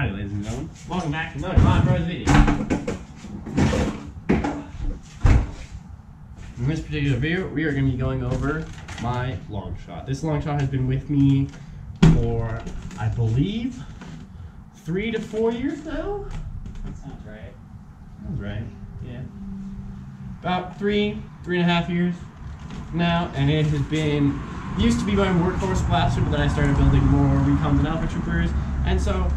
Ladies and gentlemen, welcome back to another Mod Bros video. In this particular video, we are going to be going over my long shot. This long shot has been with me for, I believe, three to four years now. That sounds right. Sounds right. Yeah. About three, three and a half years now, and it has been used to be my workhorse blaster, but then I started building more recons and alpha troopers, and so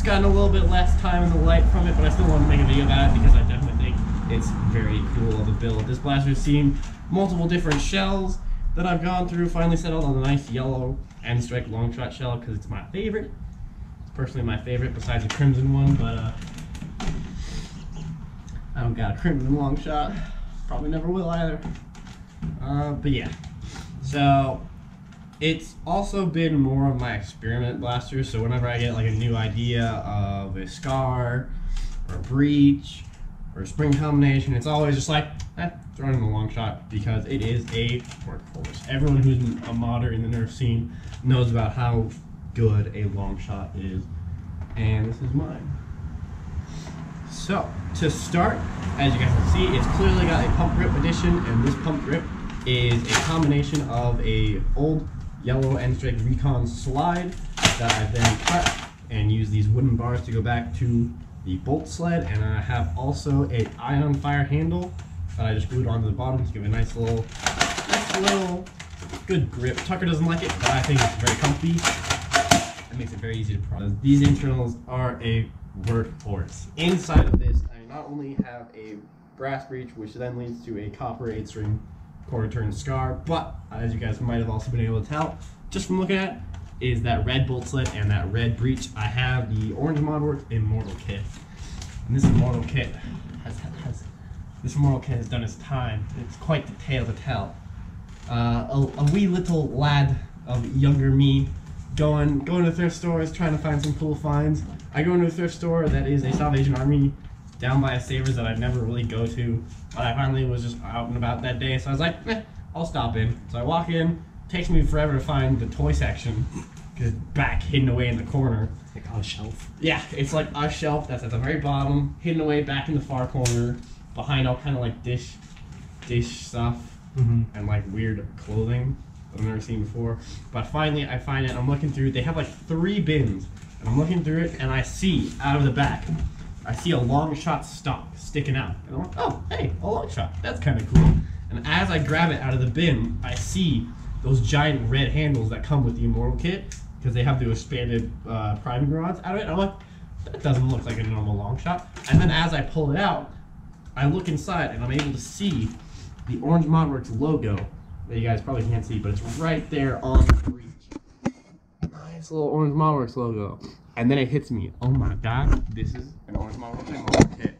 it's gotten a little bit less time in the light from it, but I still want to make a video about it because I definitely think it's very cool of a build. This blaster's seen multiple different shells that I've gone through, finally settled on a nice yellow N-Strike long shot shell because it's my favorite. It's personally my favorite besides the crimson one, but uh, I don't got a crimson long shot. Probably never will either. Uh, but yeah, so it's also been more of my experiment blaster. So whenever I get like a new idea of a scar or a breech or a spring combination, it's always just like eh, throwing in long shot because it is a workhorse. Everyone who's a modder in the nerf scene knows about how good a long shot is, and this is mine. So, to start, as you guys can see, it's clearly got a pump grip addition, and this pump grip is a combination of a old yellow N-Strike recon slide that I then cut and use these wooden bars to go back to the bolt sled, and I have also a ion fire handle that I just glued onto the bottom to give a nice little, nice little good grip. Tucker doesn't like it, but I think it's very comfy. It makes it very easy to process. These internals are a workhorse. Inside of this, I not only have a brass breech, which then leads to a copper 8 string quarter turn scar, but as you guys might have also been able to tell, just from looking at it, is that red bolt sled and that red breech. I have the orange Modworks Immortal kit. And this Immortal kit has, has this Immortal kit has done its time. It's quite the tale to tell. Uh, a, a wee little lad of younger me going going to thrift stores trying to find some cool finds. I go into a thrift store that is a Salvation Army down by a Savers that I'd never really go to, but I finally was just out and about that day, so I was like, eh, I'll stop in. So I walk in, takes me forever to find the toy section, because it's back hidden away in the corner. Like on a shelf. Yeah, it's like a shelf that's at the very bottom, hidden away back in the far corner, behind all kind of like dish, dish stuff Mm-hmm. and like weird clothing that I've never seen before. But finally, I find it. I'm looking through. They have like three bins, and I'm looking through it, and I see out of the back, I see a long shot stock sticking out, and I'm like, oh, hey, a long shot. That's kind of cool. And as I grab it out of the bin, I see those giant red handles that come with the Immortal kit because they have the expanded uh, priming rods out of it. And I'm like, that doesn't look like a normal long shot. And then as I pull it out, I look inside and I'm able to see the Orange Modworks logo that you guys probably can't see, but it's right there on the breech. Nice little Orange Modworks logo. And then it hits me. Oh my god, this is an Orange kit.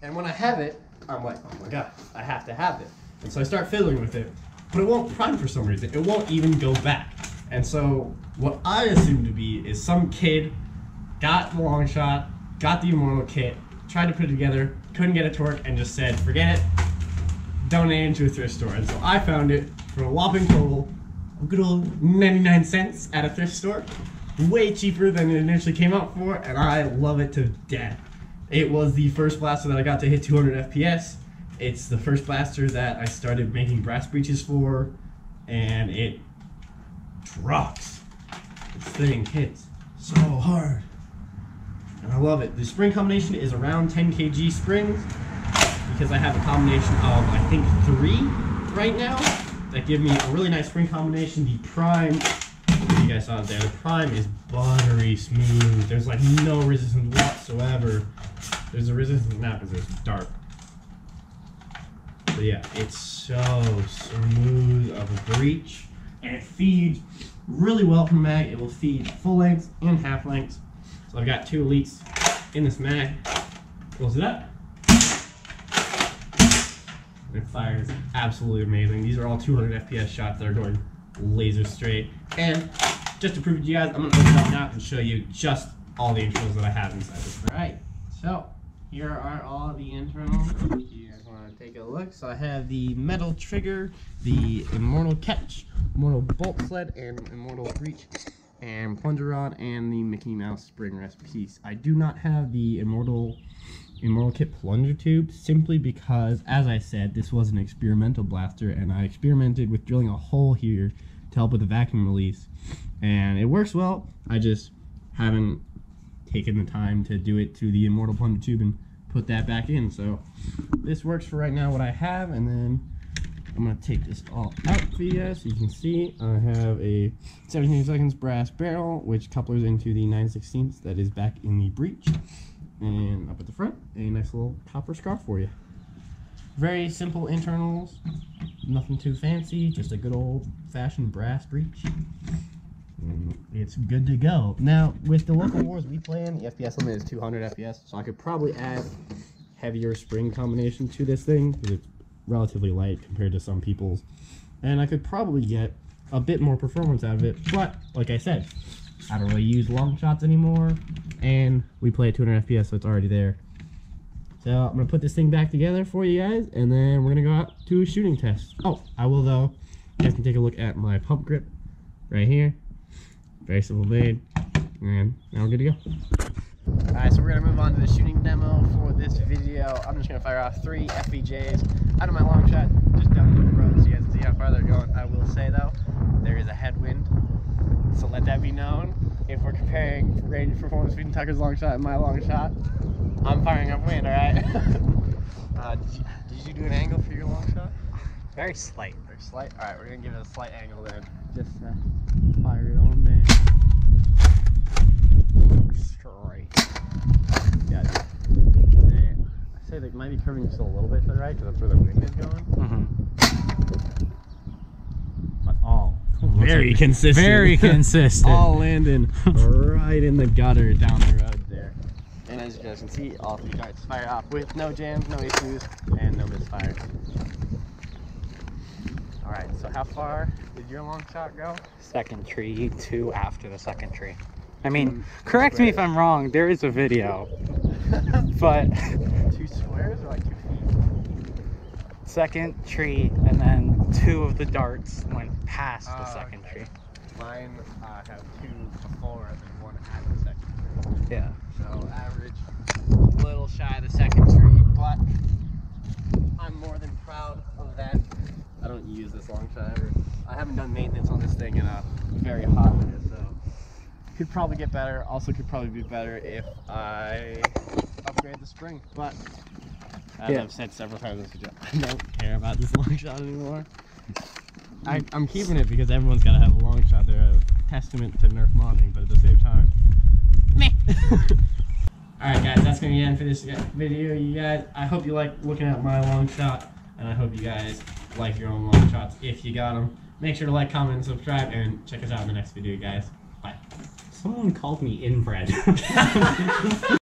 And when I have it, I'm like, oh my god, I have to have it. And so I start fiddling with it, but it won't prime for some reason. It won't even go back. And so what I assume to be is some kid got the long shot, got the Immortal kit, tried to put it together, couldn't get it to work, and just said, forget it, donate it to a thrift store. And so I found it for a whopping total of good old 99 cents at a thrift store. Way cheaper than it initially came out for, and I love it to death. It was the first blaster that I got to hit 200 FPS. It's the first blaster that I started making brass breeches for, and it rocks. This thing hits so hard. And I love it. The spring combination is around 10 kg springs because I have a combination of, I think, three right now that give me a really nice spring combination. The prime, guys saw it there, the prime is buttery smooth. There's like no resistance whatsoever. There's a resistance now because it's dark. But yeah, it's so smooth of a breech. And it feeds really well from mag. It will feed full lengths and half lengths. So I've got two elites in this mag. Close it up. It fires absolutely amazing. These are all 200 FPS shots that are going laser straight. And just to prove it to you guys, I'm gonna open it up now and show you just all the internals that I have inside. All right, so here are all the internals. If you guys want to take a look, so I have the metal trigger, the immortal catch, immortal bolt sled, and immortal breech. and plunger rod and the Mickey Mouse spring rest piece. I do not have the Immortal Immortal Kit plunger tube simply because, as I said, this was an experimental blaster and I experimented with drilling a hole here to help with the vacuum release. And it works well. I just haven't taken the time to do it to the Immortal plunger tube and put that back in. So this works for right now what I have and then I'm gonna take this all out for you guys so you can see I have a 17 seconds brass barrel which couplers into the 9 16 that is back in the breech and up at the front a nice little copper scar for you very simple internals nothing too fancy just a good old fashioned brass breech mm-hmm. it's good to go. Now with the local wars we play in the fps limit is 200 fps so i could probably add heavier spring combination to this thing because it's relatively light compared to some people's. And i could probably get a bit more performance out of it but like i said i don't really use long shots anymore and we play at 200 fps so it's already there so i'm gonna put this thing back together for you guys and then we're gonna go out to a shooting test oh i will though. You guys can take a look at my pump grip right here. Very simple made and now we're good to go. Alright, so we're gonna move on to the shooting demo for this video. I'm just gonna fire off three FPJs out of my long shot, just down the road. So you guys can see how far they're going. I will say though, there is a headwind, so let that be known. If we're comparing range performance between Tucker's long shot and my long shot, I'm firing up wind, alright? uh, did, you, did you do an angle for your long shot? Very slight. Very slight? Alright, we're gonna give it a slight angle then. Just uh, fire it on there. Straight. Yeah. dude. I say they might be curving just a little bit to the right because that's where the wind is going. Mm-hmm. But all very consistent. Very consistent. all landing right in the gutter down the road there. And as you can see, all three darts fire off with no jams, no issues, and no misfires. Alright, so how far did your long shot go? Second tree, two after the second tree. I mean, correct me if I'm wrong, there is a video, but Two squares or like two feet? second tree and then two of the darts went past the Oh, second okay. tree. Mine uh, have two before and then one at the second tree. Yeah. So average, a little shy of the second tree, but I'm more than proud of that. I don't use this long shot ever. I haven't done maintenance on this thing in a very hot minute, so could probably get better. Also, could probably be better if I upgrade the spring. But as Yeah. I've said several times in this video, I don't care about this long shot anymore. I, I'm keeping it because everyone's got to have a long shot. They're a testament to Nerf modding, but at the same time, meh. Alright guys, that's going to be the end for this video, you guys. I hope you like looking at my long shot, and I hope you guys like your own long shots if you got them. Make sure to like, comment, and subscribe, and check us out in the next video, guys. Bye. Someone called me inbred.